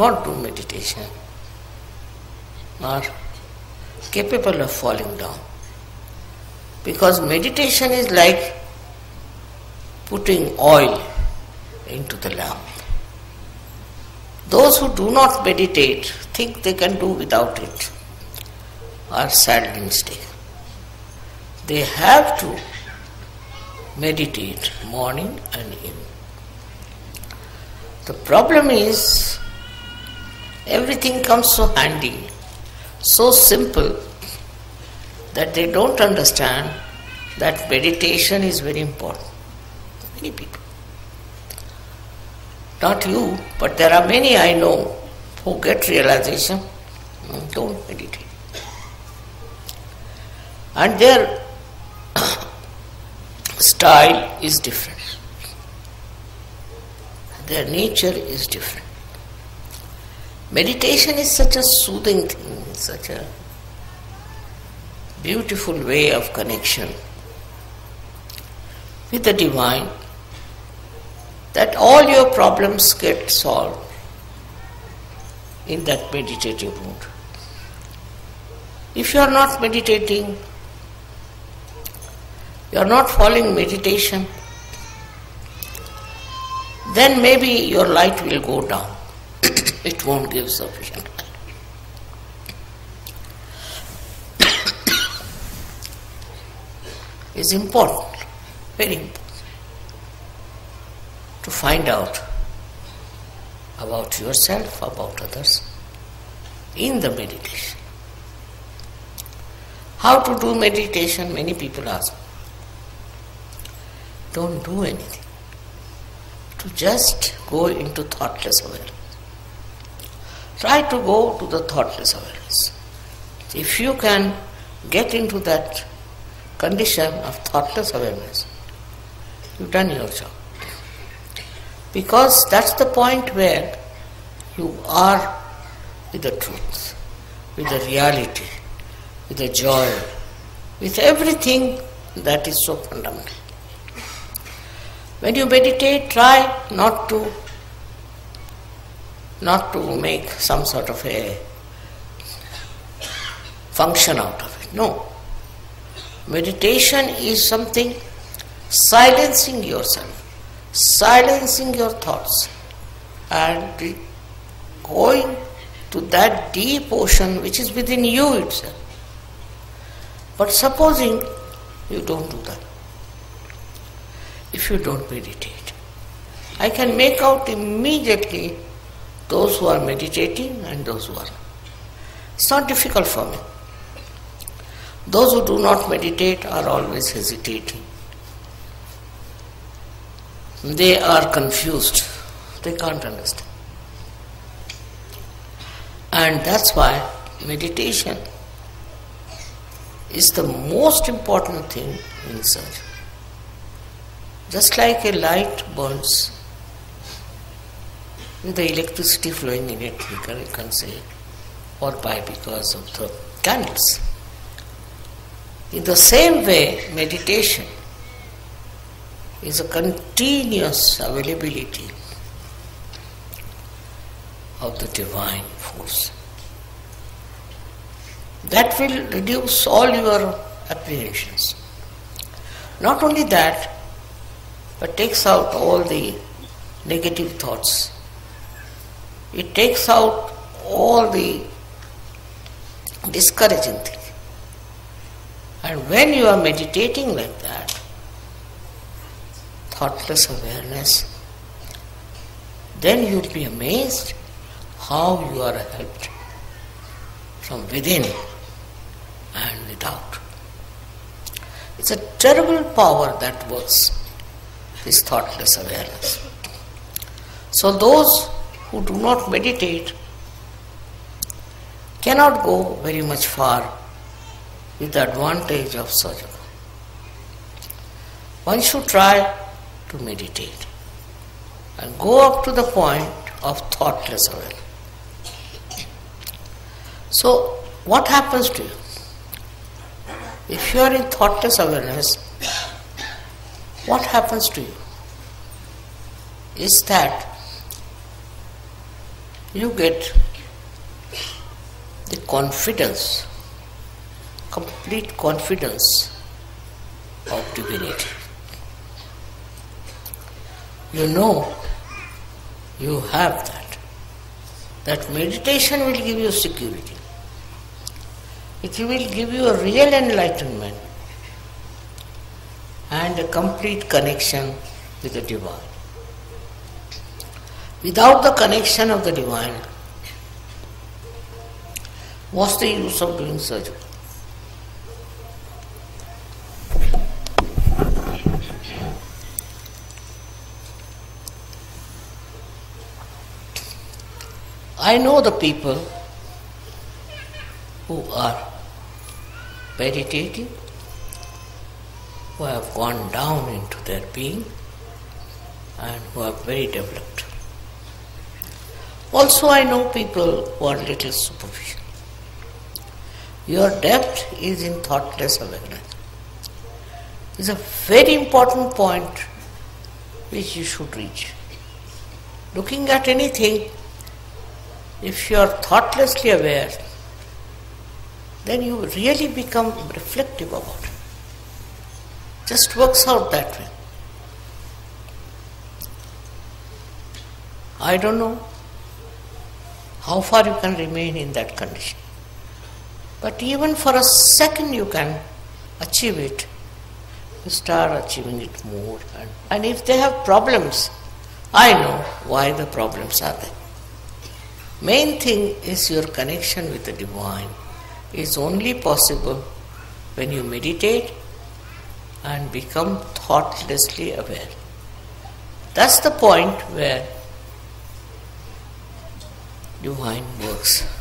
not do meditation are capable of falling down. Because meditation is like putting oil into the lamp. Those who do not meditate think they can do without it are sadly mistaken. They have to meditate morning and evening. The problem is everything comes so handy, so simple that they don't understand that meditation is very important. Many people. Not you, but there are many I know who get realization, mm, don't meditate. And their style is different. Their nature is different. Meditation is such a soothing thing, such a beautiful way of connection with the divine that all your problems get solved in that meditative mood. If you are not meditating, you are not following meditation, then maybe your light will go down. It won't give sufficient is important, very important, to find out about yourself, about others in the meditation. How to do meditation? Many people ask. Don't do anything. To just go into thoughtless awareness. Try to go to the thoughtless awareness. If you can get into that condition of thoughtless awareness, you've done your job. Because that's the point where you are with the truth, with the reality, with the joy, with everything that is so fundamental. When you meditate, try not to not to make some sort of a function out of it. No. Meditation is something silencing yourself, silencing your thoughts, and going to that deep ocean which is within you itself. But supposing you don't do that, if you don't meditate, I can make out immediately those who are meditating and those who are. It's not difficult for me. Those who do not meditate are always hesitating. They are confused. They can't understand. And that's why meditation is the most important thing in search. Just like a light burns the electricity flowing in it, we can say, or by because of the candles. In the same way, meditation is a continuous availability of the divine force. That will reduce all your apprehensions. Not only that, but takes out all the negative thoughts. It takes out all the discouraging things. And when you are meditating like that, thoughtless awareness, then you'll be amazed how you are helped from within and without. It's a terrible power that works, this thoughtless awareness. So, those who do not meditate cannot go very much far with the advantage of such. One should try to meditate and go up to the point of thoughtless awareness. So, what happens to you? If you are in thoughtless awareness, what happens to you? Is that you get the confidence, complete confidence of divinity. You know you have that. That meditation will give you security. It will give you a real enlightenment and a complete connection with the divine. Without the connection of the divine, what's the use of doing surgery? I know the people who are meditating, who have gone down into their being and who are very developed. Also, I know people who are little superficial. Your depth is in thoughtless awareness. It's a very important point which you should reach. Looking at anything, if you are thoughtlessly aware, then you really become reflective about it. Just works out that way. I don't know how far you can remain in that condition. But even for a second you can achieve it. You start achieving it more. And, and if they have problems, I know why the problems are there. Main thing is your connection with the divine is only possible when you meditate and become thoughtlessly aware. That's the point where divine works.